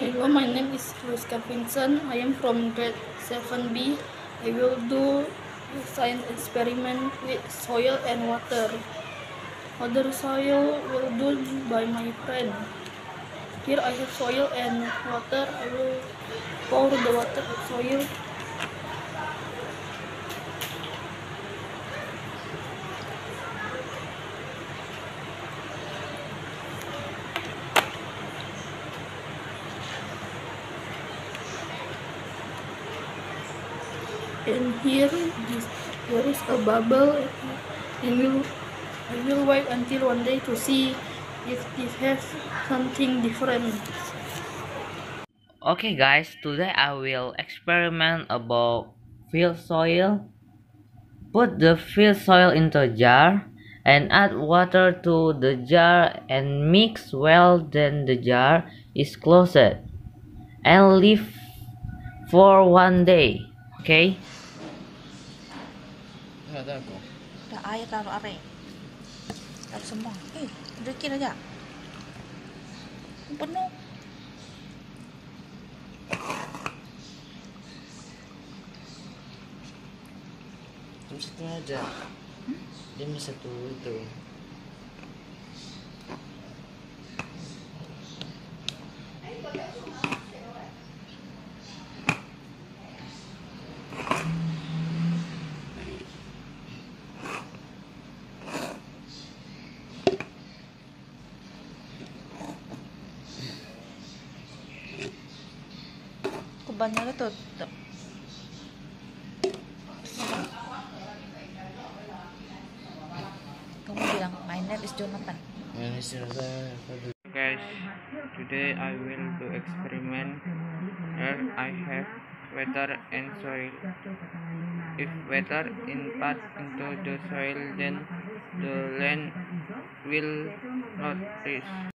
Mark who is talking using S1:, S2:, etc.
S1: Hello, my name is Luska Vincent. I am from grade 7B. I will do science experiment with soil and water. Other soil will do by my friend. Here I have soil and water. I will pour the water soil. And here, this, there is a bubble, and will I will wait until one day to see if this has something different.
S2: Okay guys, today I will experiment about field soil. Put the field soil into a jar and add water to the jar and mix well then the jar is closed and leave for one day. Okay?
S3: Ada aku.
S4: Dah air taruh are. Taruh semua. Eh, sedikit aja. Penuh.
S3: Jam satu aja. Jam satu itu.
S4: Kubannya tutup. Kamu bilang, my name is Jonathan.
S5: Guys today i will do experiment where i have water and soil if water impact into the soil then the land will not freeze